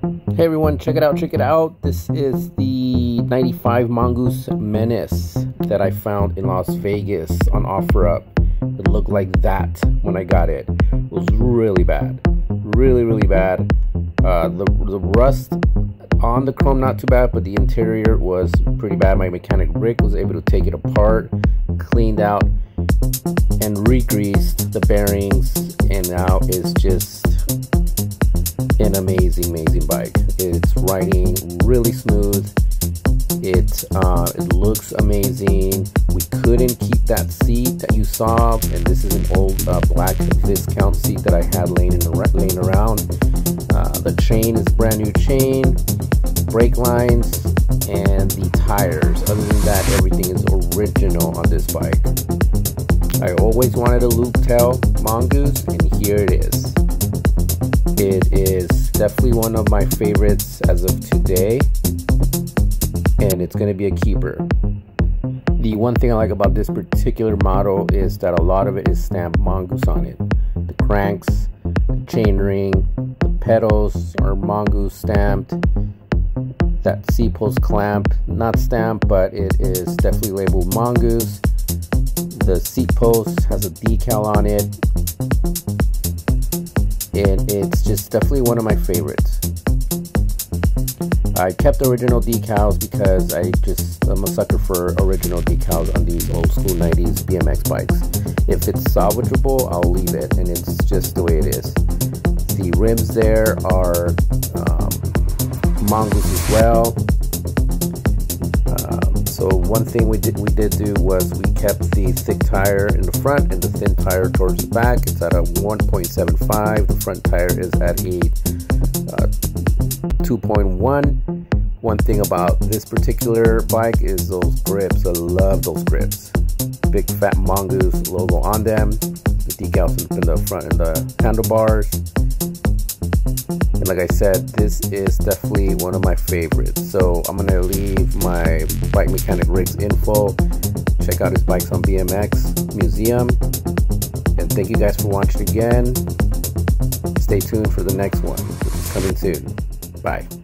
Hey everyone, check it out, check it out. This is the 95 Mongoose Menace that I found in Las Vegas on OfferUp. It looked like that when I got it. It was really bad. Really, really bad. Uh, the, the rust on the chrome, not too bad, but the interior was pretty bad. My mechanic Rick was able to take it apart, cleaned out, and re-greased the bearings, and now it's just an amazing, amazing bike. It's riding really smooth. It uh, it looks amazing. We couldn't keep that seat that you saw, and this is an old uh, black Viscount seat that I had laying in the, laying around. Uh, the chain is brand new chain, brake lines, and the tires. Other than that, everything is original on this bike. I always wanted a loop tail mongoose, and here it is. It is definitely one of my favorites as of today, and it's going to be a keeper. The one thing I like about this particular model is that a lot of it is stamped mongoose on it. The cranks, the chainring, the pedals are mongoose stamped. That seat post clamp, not stamped, but it is definitely labeled mongoose. The seat post has a decal on it definitely one of my favorites. I kept original decals because I just I'm a sucker for original decals on these old school 90s BMX bikes. If it's salvageable, I'll leave it, and it's just the way it is. The rims there are um, mongoose as well. So one thing we did we did do was we kept the thick tire in the front and the thin tire towards the back. It's at a 1.75. The front tire is at a uh, 2.1. One thing about this particular bike is those grips. I love those grips. Big fat mongoose logo on them. The decals in the front and the handlebars. Like I said, this is definitely one of my favorites. So I'm gonna leave my bike mechanic Rick's info. Check out his bikes on BMX Museum. And thank you guys for watching again. Stay tuned for the next one, coming soon. Bye.